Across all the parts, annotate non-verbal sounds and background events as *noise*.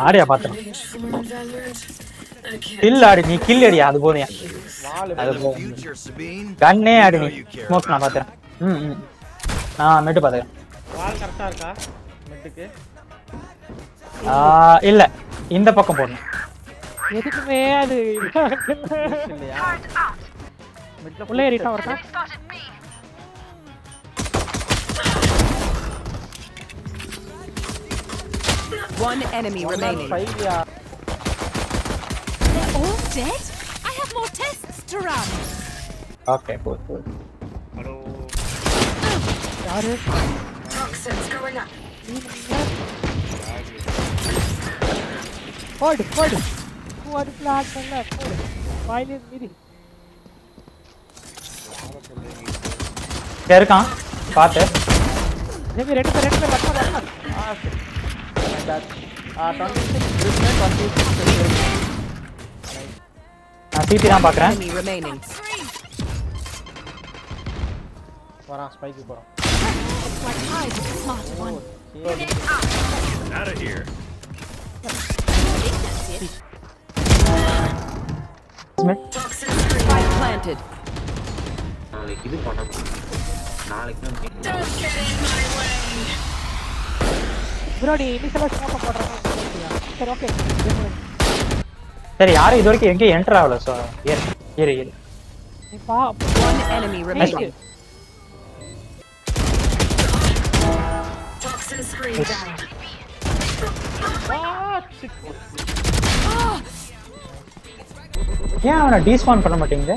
ஆடியா can't kill ஆடி நீ kill அடியா அது நாலு அது. கண்ணே ஆடி நீ. ஸ்மோக் நான் பாத்துறேன். ம் ம். நான் மெட்டு பாத்துறேன் வால் கரெக்டா இருக்கா? மெட்டுக்கு ஆ, இல்ல. இந்த பக்கம் போடணும் எதுக்குமே அது? இல்லையா? மிட்ல உள்ள ஏறிட்டான் ஒருத்தன்? One enemy One remaining. They're all dead? I have more tests to run. Okay, good, good. Hello. Got it. Toxins going up. Hold, hold. What flash on left? Hold. Mine is midi. Here कहाँ? बात है. ये भी red पे இருக்குமே twenty six நான் CP தான் பாக்குறேன் Enemy remaining. வரான் ஸ்பைக்கு போறான் Like I was the smarter one. Out of here. Toxins screen. Spike planted. நாளைக்கு இது பண்ணணும் நாளைக்கு Bro நீ இனிஷியலா ஸ்மோக்க போடுறாங்க சரி ஓகே சரி யாரும் இது வரைக்கும் எங்கேயும் என்டர் ஆகல ஸோ ஏறு ஏறு ஏறு. பா. Toxin screen down. ஏன் அவனை டீஸ்பான் பண்ண மாட்டேங்குது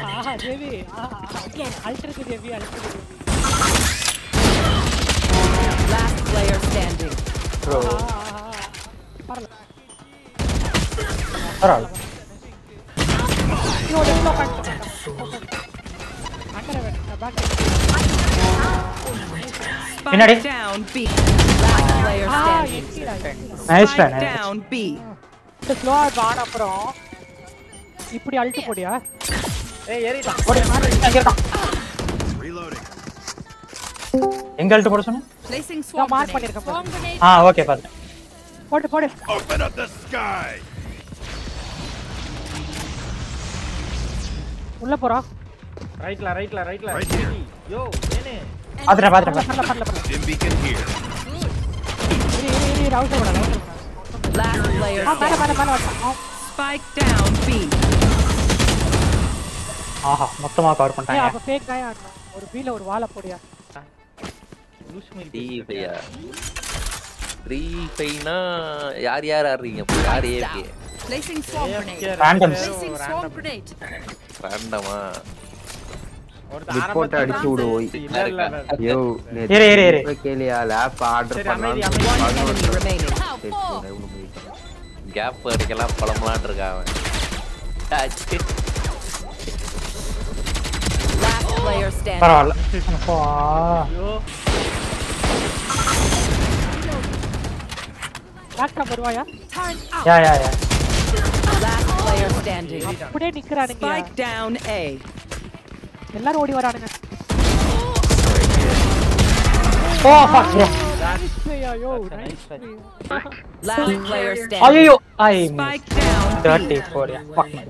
ஆஹா அல்ட்ருக்கு ஜெபி அல்ட்ருக்கு ஜெபி Last player standing. bro பரல பரவாயில்ல. யோ லெஃப்ட் லோ அங்கற வெட்ட பேக் பின்னாடி Spike down B. Last player ஆ standing. Spike plan down B. ஸ்லோவா பான் அப்புறம். இப்படி அல்ட் போடியா? எங்க அல்ட்டு போட சொன்ன? Placing நான் swamp மார்க் grenade. பண்ணிருக்கேன் ஆ ஓகே பாத்து போடு போடு. Open up the sky. உள்ள போறோம் ரைட்ல ரைட்ல ரைட்ல Right here. யோ ஏனே? பாத்துறேன் பாத்துறேன் பரல பரல பரல Dim beacon here. இரு இரு இரு ரவுண்ட் போடா ரவுண்ட் போடா. Last player ஆ மேல standing. மேல மேல வா Spike down B. ஆஹா மொத்தமா கவர் பண்ணிட்டாங்க. அப்ப ஃபேக் தான் ஒரு பீல ஒரு வாழை போடியா? லூஸ் மீல் ஃப்ரீ ஃபையா ஃப்ரீ ஃபைனா யார் யார் ஆடுறீங்க? யார் AK swamp grenade. Randoms. Placing swamp grenade. ரேண்டமா ரிப்போர்ட் அடிச்சு விடு ஓய். இல்ல இல்ல இல்ல. யோ இரு, இரு, இரு. கேளியா லேப் ஆர்டர் பண்ணலாம். கேப் அடிக்கலாம் பழமலான் இருக்கான் அவன். Player standing. பரவாயில்ல அப்பா. ஐயோ லாஸ்டா வருவாயா யா யா யா Last player standing. அப்படியே நிக்கறானுங்க Spike down A. எல்லாரும் ஓடி வரானுங்க ஓ fuck bro ஐயோ nice try. Last player standing. ஐயோ ஐ Spike down B. 34 யா fuck man.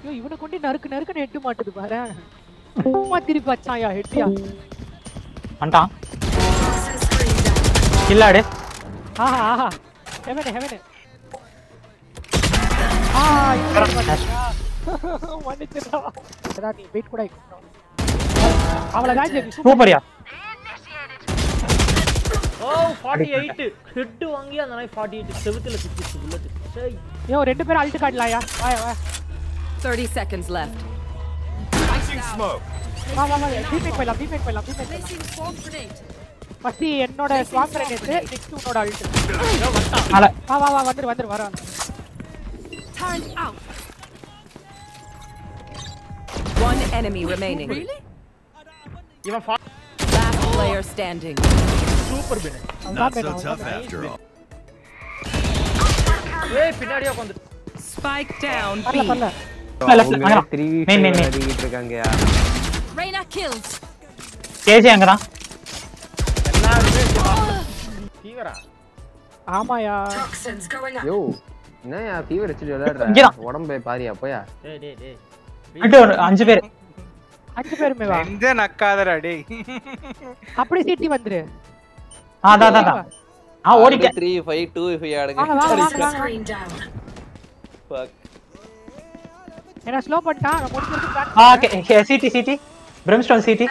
ஐயோ இவனை கொண்டு நறுக்கு நறுக்குன்னு எட்டு மாட்டுது பாரு சும்மா திருப்பி வச்சாயா ஹெட்டியா வந்துட்டான். கில்லாடு ஆஹா ஆஹா ஹெவன் ஹெவன் ஆ வந்துச்சுடா அதான் நீ வெயிட் கூட ஜெபி சூப்பர் சூப்பர்யா ஓ 48 ஹெட் வாங்கி அந்த நாய் 48 செவுத்துல சுத்திச்சு புல்லட் சரி ரெண்டு பேரும் அல்ட் காட்டலாயா? வா வா 30 seconds left. Placing smoke. வா வா வா பீமேக் போயிடலாம் பீமேக் போயிடலாம் பீமேக் போயிடலாம் Placing swamp grenade. ஃபர்ஸ்ட் என்னோட ஸ்வாப் கிரனேட் நெக்ஸ்ட் உன்னோட அல்ட் மேல வா வா வா வந்துரு வந்துரு வர Turn out. One enemy remaining. இவன் fa- Last player standing. Super bin Not so tough after all. ஏய் பின்னாடியே உட்காந்து Spike down வரல B. ஃபீவரா ஆமாயா. யோ என்னயா ஃபீவர் வச்சுட்டு. விளையாடுற? உடம்பு பாரியா போயா? டேய் டேய் டேய். அஞ்சு பேர். அஞ்சு பேருமே வா. நெஞ்ச நக்காதடா டேய். அப்படியே சீட்டி வந்துரு. ஆ அதான் அதான், அதான் ஆ ஓடிட்டேன் த்ரீ ஃபைவ் டூ ஃபைவ் வாங்க வாங்க வாங்க ஆடுங்க வாங்க Screen down. Fuck. என்ன ஸ்லோ பண்ணிட்டான் நான் முடிச்சிருக்கு பிளான் ஆ okay CD CD Brimstone CD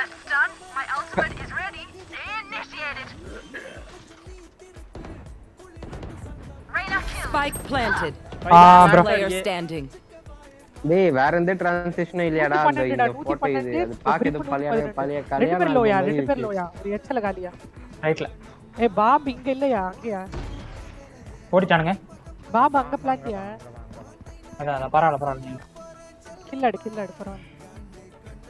Spike planted. ஆ Last ப்ரோ player standing. டேய் வேற எந்த டிரான்சிஷனும் இல்லையாடா அந்த பன்னெண்டுடா, இந்த நூத்தி போட்டோ இது பன்னெண்டு, அது பாக்க ஏதோ நூத்தி பழைய பதினெட்டு. பழைய ரெண்டு கல்யாணம் பேர் லோயா மாதிரி ரெண்டு பேர் இருக்கு. லோயா ஒரு எச்சல காலியா ரைட்ல ஏ பாம்பு இங்க இல்லையா அங்கயா ஓடிட்டானுங்க பாம்பு அங்க பிளான்டியா அதான் அதான் பரவாயில்ல பரவாயில்ல கில்லாடு கில்லாடு பரவாயில்ல.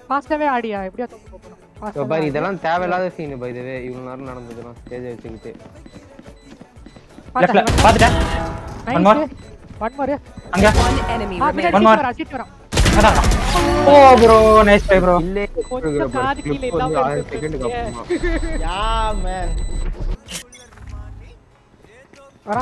ஃபாஸ்டாவே ஆடியா? எப்படியா தூக்கி போறோம் பாரு இதெல்லாம் தேவையில்லாத சீன் பை இதுவே இவ்வளவு நேரம் நடந்ததுலாம் ஸ்டேஜ் வச்சுக்கிட்டு. லெஃப்ட்ல பாத்துட்டேன். ஒன் மோர் அங்க. ஓ ப்ரோ நைஸ் ப்ரோ இல்லே கொஞ்சம் காது கீழே யா மேன் வரா.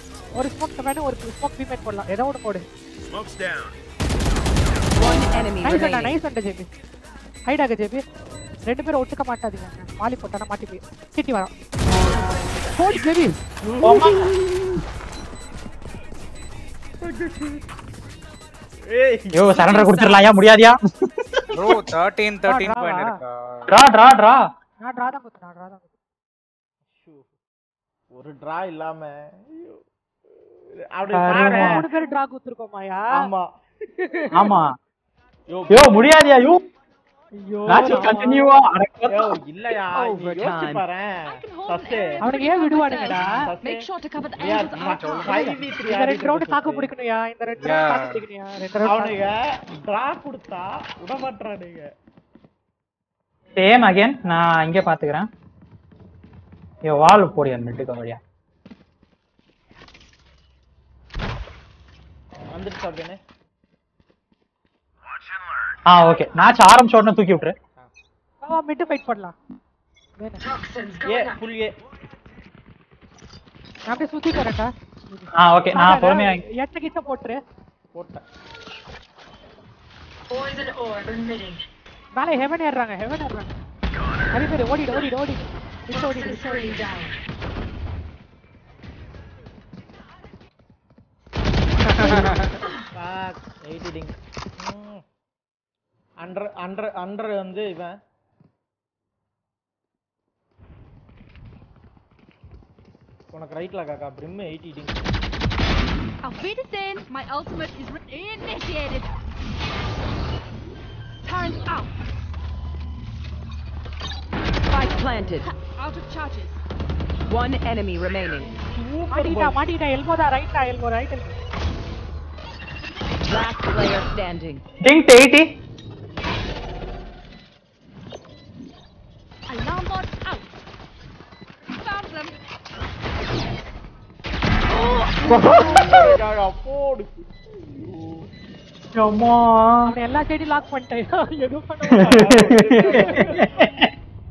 ஒரு ஸ்மோக் வேணும் ஒரு ஸ்மோக் பீமேட் போடலாம். ஏதோ ஒன்று போடு. Smoke's down. One enemy nice அண்ணா remaining. நைஸ் அண்ணா ஜேபி. ஹைடாக ஜேபி. ரெண்டு பேரும் ஒட்டுக்க மாட்டாதீங்க மாலி போட்டானா மாட்டி போய். சீட்டி வரான். போடி ஜேபி. ஏய். யோ சரண்டர் கொடுத்துடலாம் ஏன் முடியாதியா ப்ரோ 13 13 Draw, பாயிண்ட். இருக்கா? ட்ரா ட்ரா ட்ரா நான் ட்ரா தான் குத்து நான் ட்ரா தான் ஒரு டிரா இல்லாம ஐயோ. மூணு பேர் ட்ரா குத்துருக்கோமாயா ஆமா. ஆமா. யோ யோ முடியாதியா யூ. ஐயோ. மேட்ச் கண்டினியூவா யோ இல்லையா? நீ யோசிச்சு பாரேன். ஃபர்ஸ்ட் அவனுக்கு ஏன் விடுவானுங்கடா? Make sure to cover the Yeah, angles. ma- outside. five v three இந்த ரெண்டு ரவுண்ட் ஆடிட்டு தாக்கு இருக்கு. பிடிக்கணும்யா? இந்த ரெண்டு ரவுண்ட் Yeah. தாக்கு பிடிக்கணும்யா? ரெண்டு ரவுண்ட் அவனுங்க டிரா கொடுத்தா விட மாட்டானுங்க சேம் அகைன் நான் இங்க பாத்துக்கிறேன். யோ வால் போடியா நெட்டுக்கு வழியா. வந்துருச்சு அப்படின்னு. ஆ ஓகே மேட்ச் ஆரம்பிச்ச உடனே தூக்கி விட்டுரு. வா மிட் ஃபைட் பண்ணலாம் ஏ. ஃபுல் ஏ நான் அப்படியே சுத்தி வரேன்டா ஆ ஓகே நான் பொறுமையா எட்ட கிட்ட போட்டுரு. போட்டேன். Poison orb emitting. மேலே ஹெவன் ஏறுறாங்க ஹெவன் ஏறுறாங்க. நிறைய பேர் ஓடிடு ஓடிடு ஓடிடு. ஓடிடு. Toxin மிஸ் screen ஓடிடு down. பாக் எயிட்டிங் அண்டர் அண்டர் அண்டர் வந்து இவன் உனக்கு ரைட்ல காக்கா brim எயிட்டிங் Auf Wiedersehen, my ultimate is re- initiated. Turn out. Spike planted. Out of charges. One enemy remaining. மாட்டிட்டா மாட்டிட்டா எல்போ தான் ரைட்டா elbow right elbow Last player standing. Ding eighty Alarm bot out. Found them. அம்மா அவன் எல்லா சைடும் lock பண்ணிட்டேன். எதுவும் பண்ண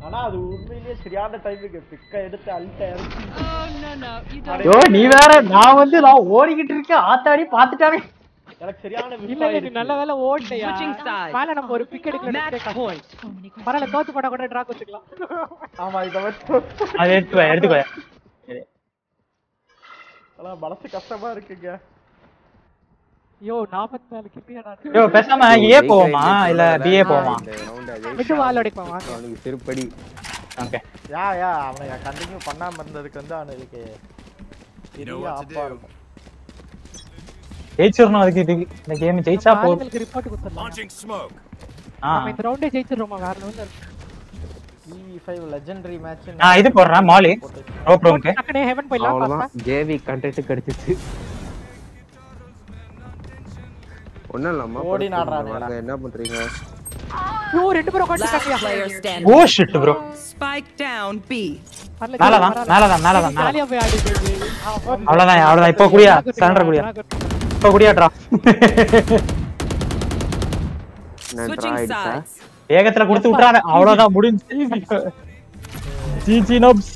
ஆனா அது உண்மையிலேயே சரியான டைமுக்கு பிக்க எடுத்து இறக்கி. Oh நீ வேற நான் வந்து நான் ஓடிக்கிட்டு இருக்கேன். ஆத்தாடி பாத்துட்டானே எனக்கு சரியான இல்ல. நல்ல. மேல நம்ம ஒரு பிக் எடுக்கல. பரவாயில்ல தோத்து போட்டா கூட டிரா வச்சுக்கலாம் ஆமா இத அது எடுத்துக்கோ எடுத்துக்கோ. ஆனா மனசு கஷ்டமா இருக்குங்க. ஐயோ நாற்பத்தி நாலு கிட்டியாடா யோ பேசாம ஏ போவோமா? இல்ல பிஏ போவோமா? விட்டு வால் அடிப்போம் வாங்க அவனுக்கு திருப்படி. ஓகே. யா யா அவனை கண்டினியூ பண்ணாம இருந்ததுக்கு வந்து அவனுக்கு பெரிய ஆப்பா. இருக்கும். ஜெயிச்சிடணும் அதுக்கு இது. இந்த கேம் ஜெயிச்சா போதும் ஆளுங்களுக்கு ரிப்போர்ட். ஆ. நம்ம இந்த ரவுண்டே ஜெயிச்சிடுறோமா? வேற லெவல்ல இருக்கு. E5 லெஜெண்டரி மேட்ச் நான் இது போடுறேன் மாலி ரோப் ரூம்க்கு டக்குனே ஹெவன் போயிடலாம் அவ்வளவுதான். ஜேவி கண்டென்ட் கிடைச்சிச்சு. ஒண்ணும் இல்லாம ஓடி நாடுறானுங்கடா. வாங்க. என்ன பண்றீங்க? ஐயோ ரெண்டு பேரும் player ஓ. Shit bro Spike down B. மேலதான் மேலதான் மேலதான் மேல ஜாலியா போய் ஆடிட்டு அவ்வளவுதான் அவ்வளவுதான். இப்போ குடியா சரண்டர் குடியா. இப்போ குடியா ட்ரா நான் Switching ஆயிடுச்சா sides. வேகத்துல கொடுத்து விட்டுறாத. அவ்வளவுதான் முடிஞ்சு. *laughs* GG knobs.